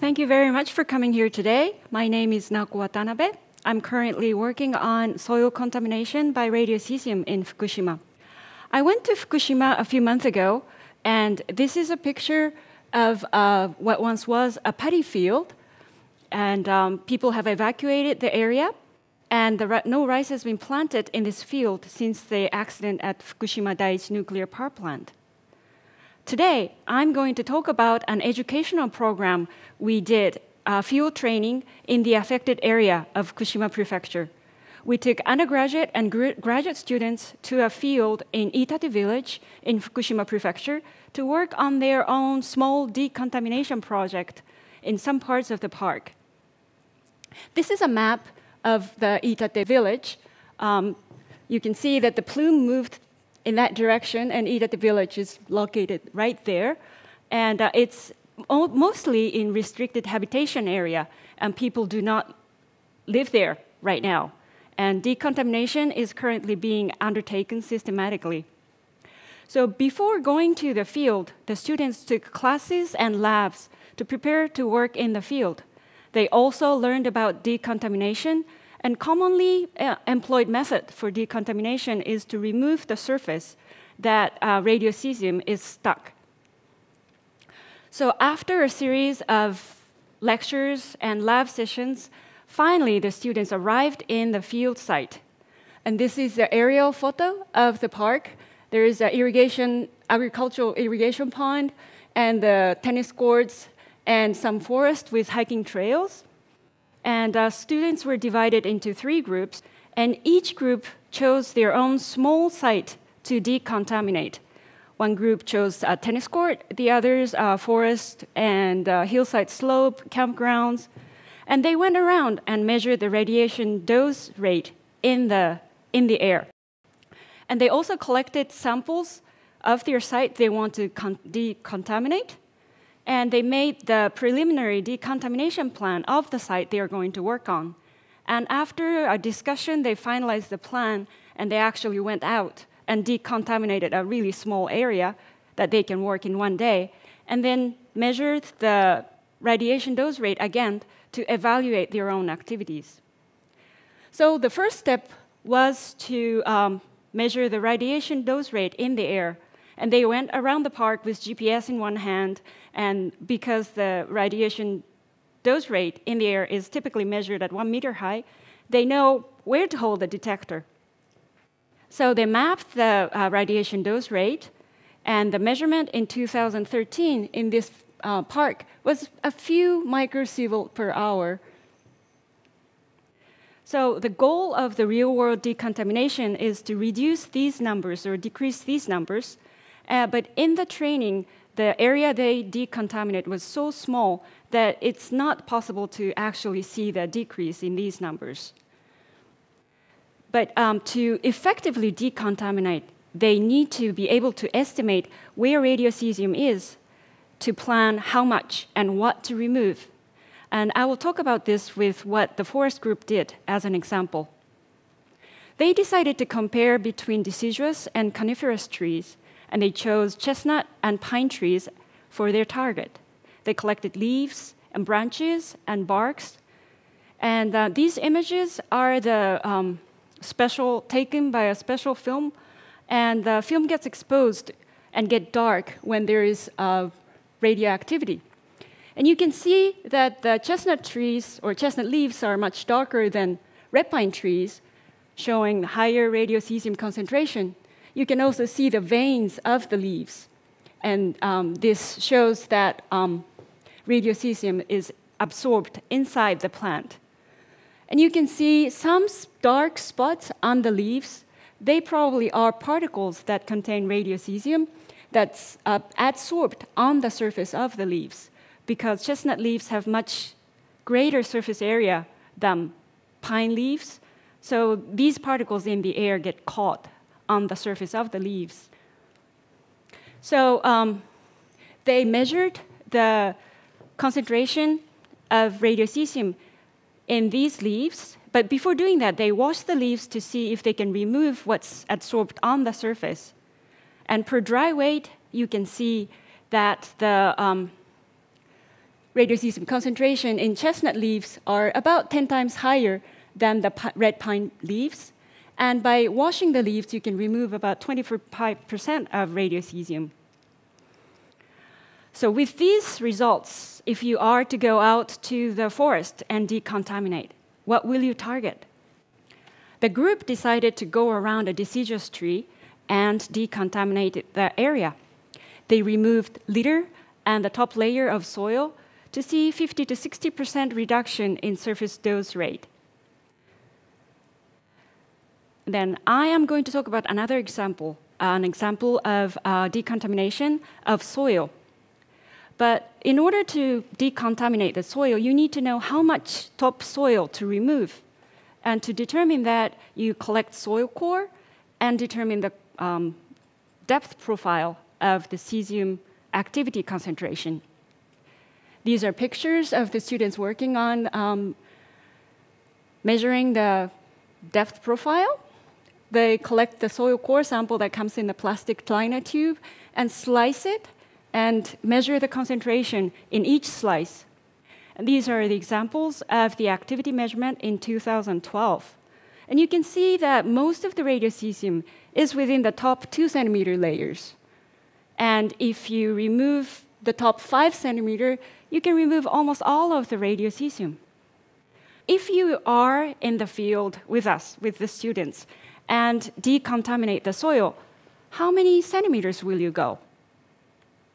Thank you very much for coming here today. My name is Naoko Watanabe. I'm currently working on soil contamination by radiocesium in Fukushima. I went to Fukushima a few months ago, and this is a picture of uh, what once was a paddy field. And um, people have evacuated the area, and the, no rice has been planted in this field since the accident at Fukushima Daiichi nuclear power plant. Today, I'm going to talk about an educational program we did, uh, field training in the affected area of Fukushima Prefecture. We took undergraduate and graduate students to a field in Iitate village in Fukushima Prefecture to work on their own small decontamination project in some parts of the park. This is a map of the Iitate village. Um, you can see that the plume moved in that direction, and Iitate village is located right there. And uh, it's mostly in restricted habitation area, and people do not live there right now. And decontamination is currently being undertaken systematically. So before going to the field, the students took classes and labs to prepare to work in the field. They also learned about decontamination and commonly uh, employed method for decontamination is to remove the surface that uh, radiocesium is stuck. So after a series of lectures and lab sessions, finally the students arrived in the field site. And this is the aerial photo of the park. There is an irrigation, agricultural irrigation pond, and the tennis courts, and some forest with hiking trails. And uh, students were divided into three groups, and each group chose their own small site to decontaminate. One group chose a tennis court, the others a forest and a hillside slope, campgrounds. And they went around and measured the radiation dose rate in the, in the air. And they also collected samples of their site they want to decontaminate and they made the preliminary decontamination plan of the site they are going to work on. And after a discussion, they finalized the plan and they actually went out and decontaminated a really small area that they can work in one day, and then measured the radiation dose rate again to evaluate their own activities. So the first step was to um, measure the radiation dose rate in the air and they went around the park with GPS in one hand, and because the radiation dose rate in the air is typically measured at one meter high, they know where to hold the detector. So they mapped the uh, radiation dose rate, and the measurement in 2013 in this uh, park was a few microsievert per hour. So the goal of the real-world decontamination is to reduce these numbers or decrease these numbers uh, but in the training, the area they decontaminate was so small that it's not possible to actually see the decrease in these numbers. But um, to effectively decontaminate, they need to be able to estimate where radiocesium is to plan how much and what to remove. And I will talk about this with what the forest group did as an example. They decided to compare between deciduous and coniferous trees and they chose chestnut and pine trees for their target. They collected leaves and branches and barks. And uh, these images are the um, special taken by a special film, and the film gets exposed and get dark when there is uh, radioactivity. And you can see that the chestnut trees or chestnut leaves are much darker than red pine trees, showing higher radiocesium concentration you can also see the veins of the leaves. And um, this shows that um, radiocesium is absorbed inside the plant. And you can see some dark spots on the leaves. They probably are particles that contain radiocesium that's uh, adsorbed on the surface of the leaves because chestnut leaves have much greater surface area than pine leaves. So these particles in the air get caught on the surface of the leaves. So um, they measured the concentration of radiocesium in these leaves, but before doing that, they washed the leaves to see if they can remove what's adsorbed on the surface. And per dry weight, you can see that the um, radiocesium concentration in chestnut leaves are about 10 times higher than the red pine leaves. And by washing the leaves, you can remove about 25% of radiocesium. So, with these results, if you are to go out to the forest and decontaminate, what will you target? The group decided to go around a deciduous tree and decontaminate the area. They removed litter and the top layer of soil to see 50 to 60% reduction in surface dose rate. Then I am going to talk about another example, an example of uh, decontamination of soil. But in order to decontaminate the soil, you need to know how much topsoil to remove. And to determine that, you collect soil core and determine the um, depth profile of the cesium activity concentration. These are pictures of the students working on um, measuring the depth profile. They collect the soil core sample that comes in the plastic liner tube and slice it and measure the concentration in each slice. And these are the examples of the activity measurement in 2012. And you can see that most of the radiocesium is within the top two centimeter layers. And if you remove the top five centimeter, you can remove almost all of the radiocesium. If you are in the field with us, with the students, and decontaminate the soil, how many centimeters will you go?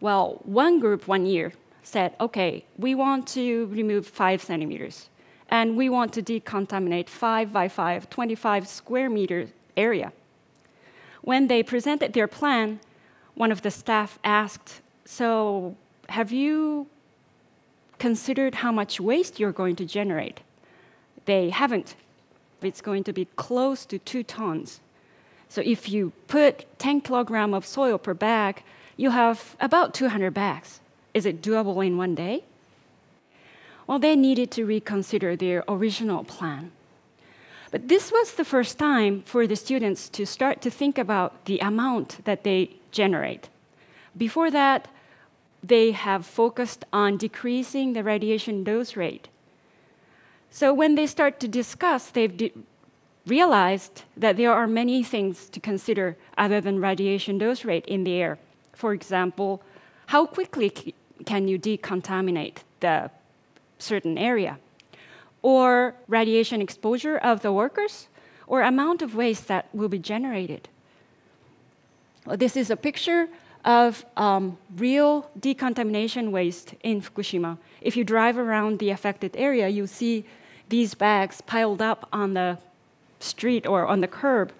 Well, one group one year said, okay, we want to remove five centimeters, and we want to decontaminate five by five, 25 square meter area. When they presented their plan, one of the staff asked, So, have you considered how much waste you're going to generate? They haven't. It's going to be close to two tons. So, if you put 10 kilogram of soil per bag, you have about 200 bags. Is it doable in one day? Well, they needed to reconsider their original plan. But this was the first time for the students to start to think about the amount that they generate. Before that, they have focused on decreasing the radiation dose rate. So when they start to discuss, they've realized that there are many things to consider other than radiation dose rate in the air. For example, how quickly can you decontaminate the certain area? Or radiation exposure of the workers? Or amount of waste that will be generated? This is a picture of um, real decontamination waste in Fukushima. If you drive around the affected area, you see these bags piled up on the street or on the curb.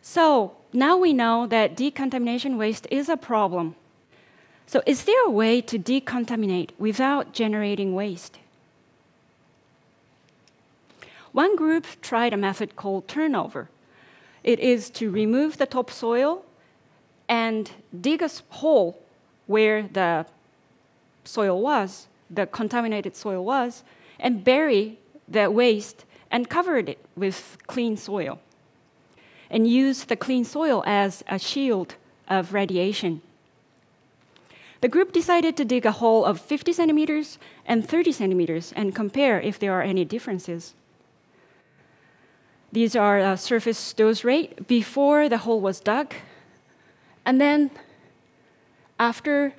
So now we know that decontamination waste is a problem. So, is there a way to decontaminate without generating waste? One group tried a method called turnover. It is to remove the topsoil and dig a hole where the soil was, the contaminated soil was, and bury the waste and cover it with clean soil. And use the clean soil as a shield of radiation. The group decided to dig a hole of 50 centimeters and 30 centimeters and compare if there are any differences. These are uh, surface dose rate before the hole was dug. And then after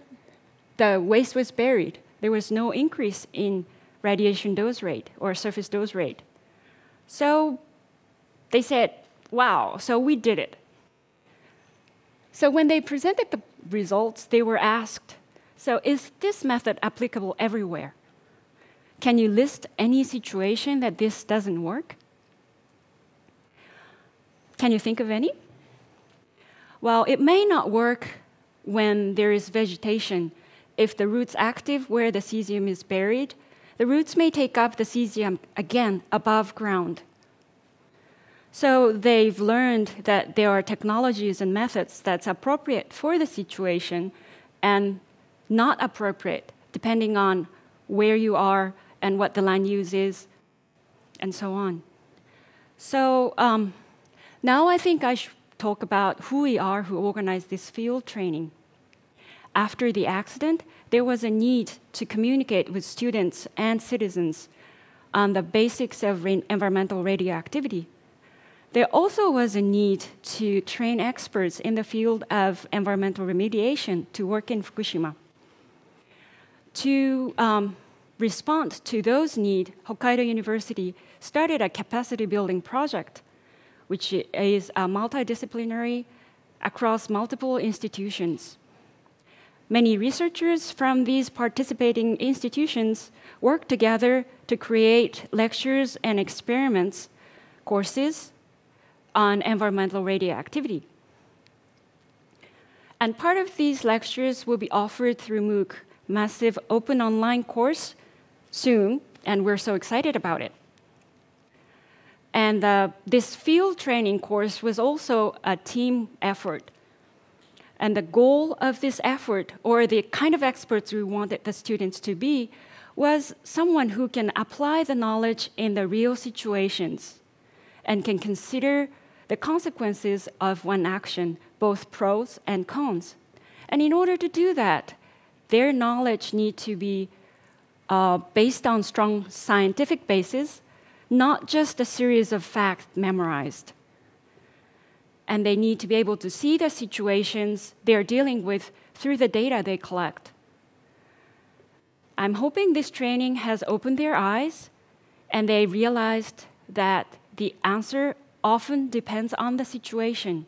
the waste was buried, there was no increase in radiation dose rate or surface dose rate. So they said, wow, so we did it. So when they presented the results, they were asked, so is this method applicable everywhere? Can you list any situation that this doesn't work? Can you think of any? Well, it may not work when there is vegetation. If the root's active where the cesium is buried, the roots may take up the cesium again above ground. So they've learned that there are technologies and methods that's appropriate for the situation and not appropriate depending on where you are and what the land use is and so on. So um, now I think I should talk about who we are who organized this field training. After the accident, there was a need to communicate with students and citizens on the basics of environmental radioactivity. There also was a need to train experts in the field of environmental remediation to work in Fukushima. To um, respond to those needs, Hokkaido University started a capacity building project, which is multidisciplinary across multiple institutions. Many researchers from these participating institutions work together to create lectures and experiments, courses on environmental radioactivity. And part of these lectures will be offered through MOOC, massive open online course, soon, and we're so excited about it. And uh, this field training course was also a team effort. And the goal of this effort, or the kind of experts we wanted the students to be, was someone who can apply the knowledge in the real situations and can consider the consequences of one action, both pros and cons. And in order to do that, their knowledge need to be uh, based on strong scientific basis not just a series of facts memorized. And they need to be able to see the situations they're dealing with through the data they collect. I'm hoping this training has opened their eyes and they realized that the answer often depends on the situation.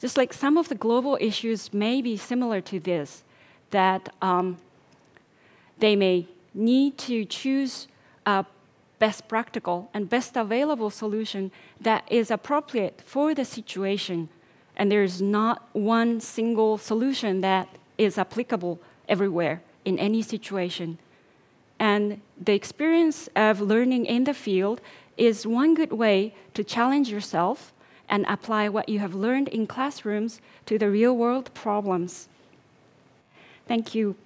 Just like some of the global issues may be similar to this, that um, they may need to choose a best practical and best available solution that is appropriate for the situation. And there's not one single solution that is applicable everywhere in any situation. And the experience of learning in the field is one good way to challenge yourself and apply what you have learned in classrooms to the real world problems. Thank you.